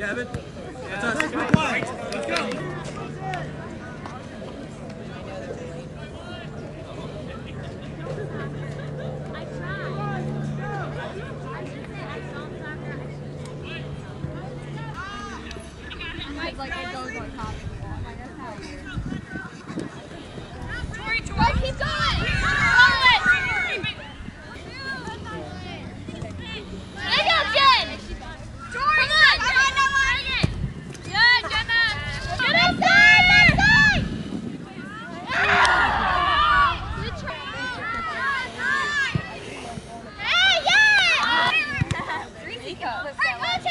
Gavin. Yeah, that's us. Good play. Let's go. Like it goes on top of the wall. Like that's how it is. Nico.